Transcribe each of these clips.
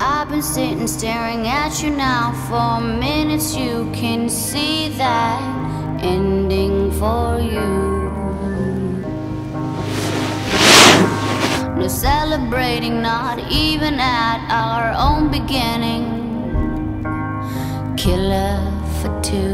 I've been sitting staring at you now for minutes. You can see that ending for you. No celebrating, not even at our own beginning. Killer for two.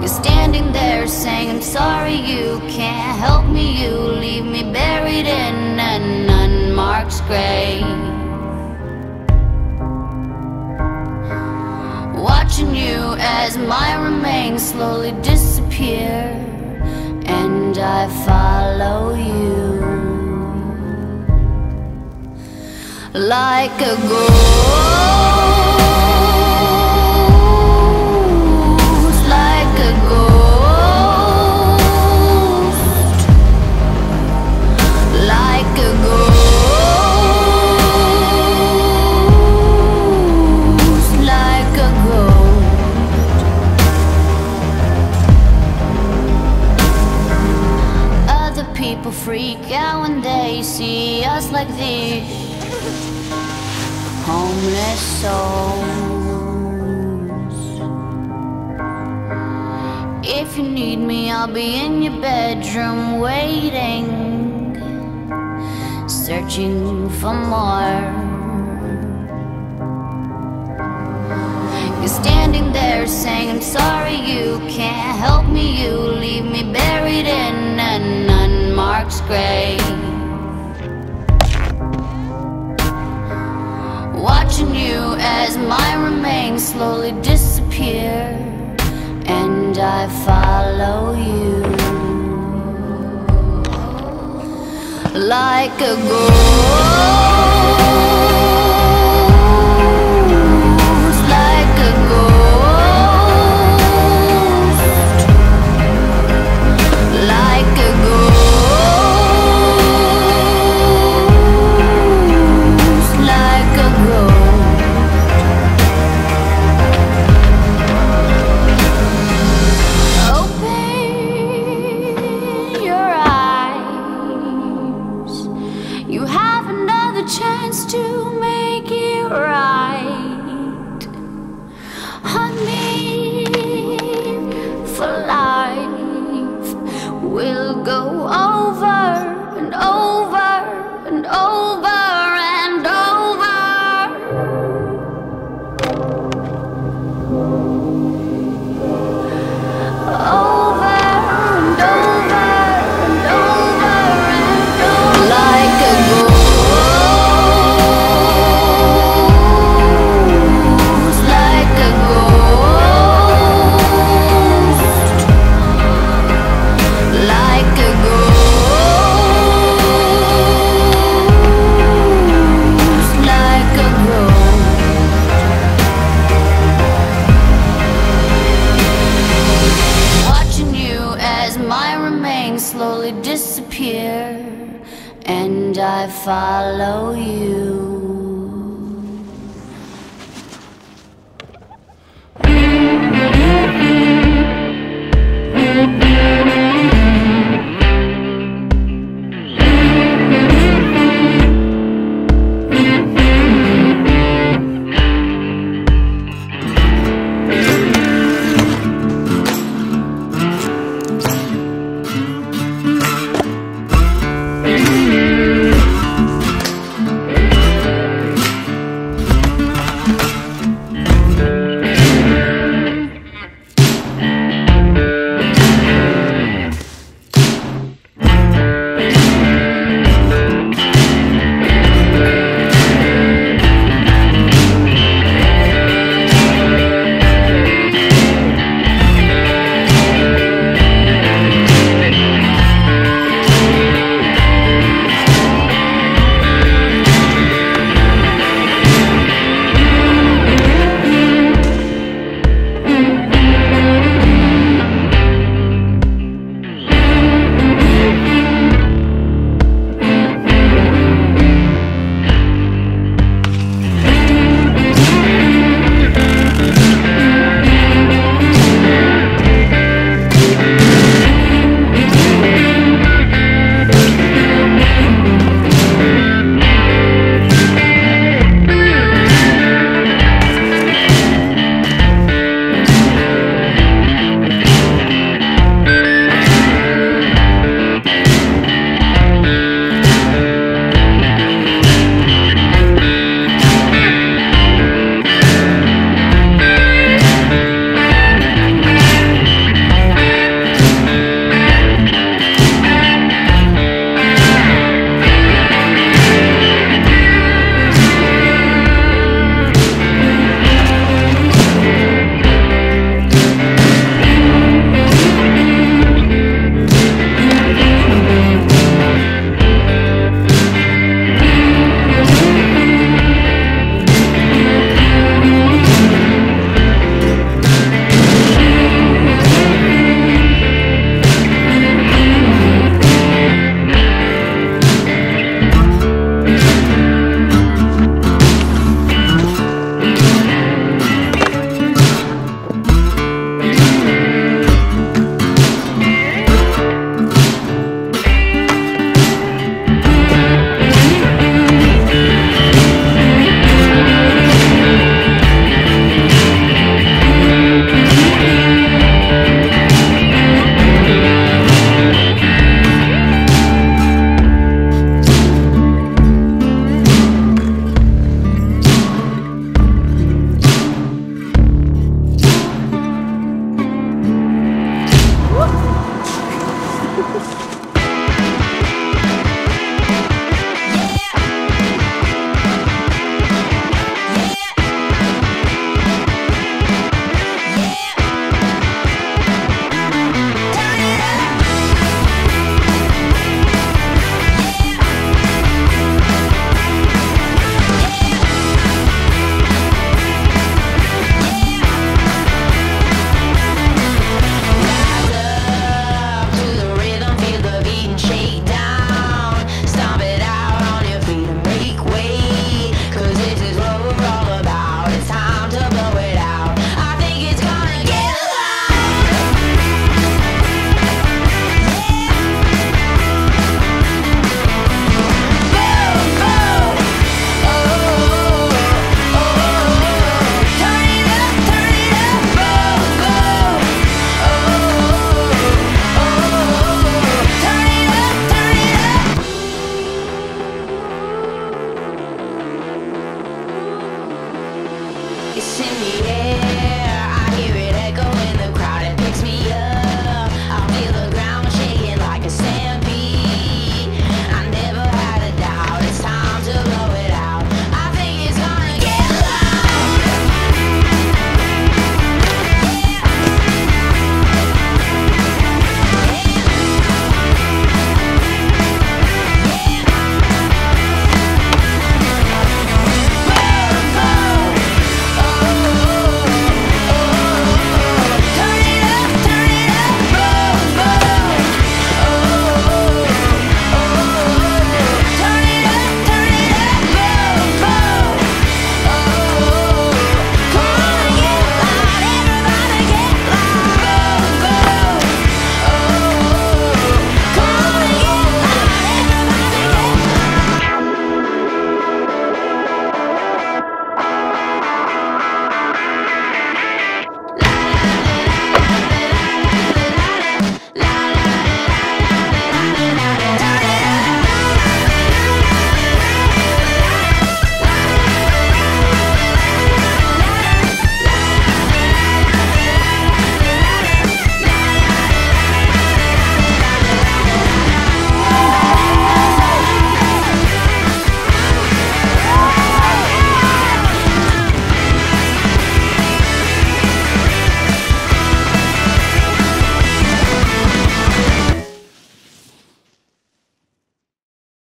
You're standing there saying, I'm sorry, you can't help me. You leave me buried in an unmarked grave. Watching you as my remains slowly disappear, like a ghost, homeless souls. If you need me, I'll be in your bedroom waiting, searching for more. You're standing there saying, I'm sorry, you can't help me. You leave me buried in an unmarked grave. Watching you as my remains slowly disappear, and I follow you. Like a ghost, You have another chance to slowly disappear, and I follow you.